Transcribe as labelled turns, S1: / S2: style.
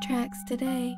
S1: tracks today.